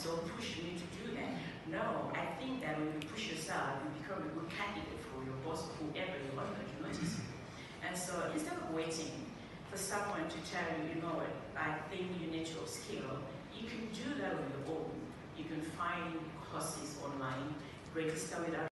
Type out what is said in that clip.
so push me to do that. No, I think that when you push yourself, you become a good candidate for your boss, whoever you want to notice. And so instead of waiting for someone to tell you, you know what, I think you need to upskill, you can do that on your own. You can find courses online, register with